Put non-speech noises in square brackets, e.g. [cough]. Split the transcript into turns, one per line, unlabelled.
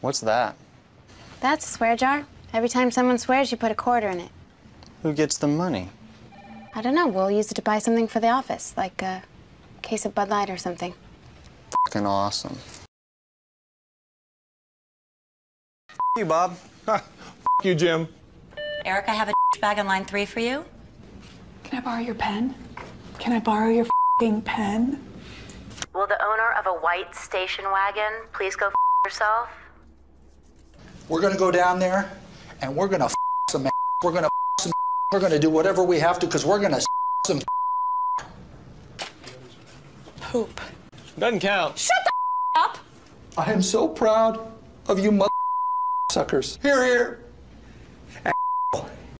What's that?
That's a swear jar. Every time someone swears, you put a quarter in it.
Who gets the money?
I don't know. We'll use it to buy something for the office, like a case of Bud Light or something.
Fucking awesome. you, Bob. [laughs]
F you, Jim.
Eric, I have a bag on line three for you.
Can I borrow your pen? Can I borrow your fing pen?
Will the owner of a white station wagon please go yourself?
We're gonna go down there and we're gonna some we're gonna some we're gonna do whatever we have to because we're gonna some
Poop.
Doesn't count.
Shut the up!
I am so proud of you mother suckers. Here, here.